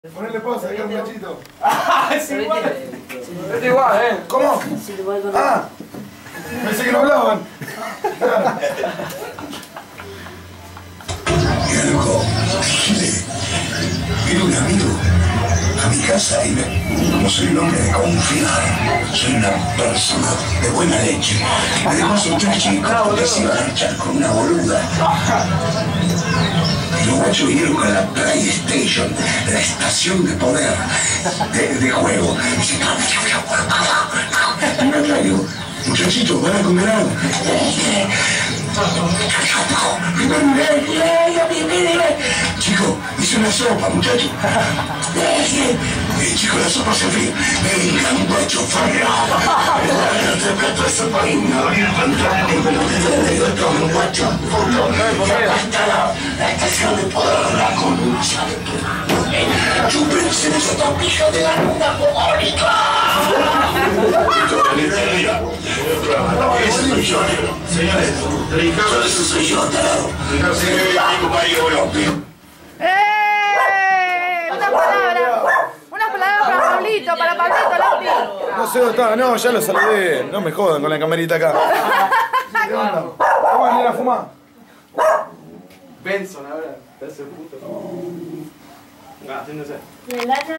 Ponele pausa, acá un cachito. ¡Ah! Es igual. Es igual, ¿eh? ¿Cómo? Ah, pensé que no hablaban. Y algo Vino un amigo a mi casa y me, como soy un hombre de confianza, soy una persona de buena leche. Me dejó sus tres chicos porque se iban a echar con una boluda. Y los guachos vinieron con la La estación de poder de, de juego. Y me traigo, muchachitos, van a comer algo. Chico, hice una sopa, muchacho. Eh, chico, la sopa se fría. Te puto. Hasta la, la estación concha de tu Chúpense esa tapilla de la luna. Ese soy yo, negro. Señores, yo eso soy yo, tarado. ¡Eh! Una palabra. Unas palabras para Pablito, para Pablito López. No sé dónde estaba, no, ya lo saludé. No me jodan con la camerita acá. ¿Qué onda? Venir a fumar. Benson ahora. Te hace puto. Ah, haciéndose. La lana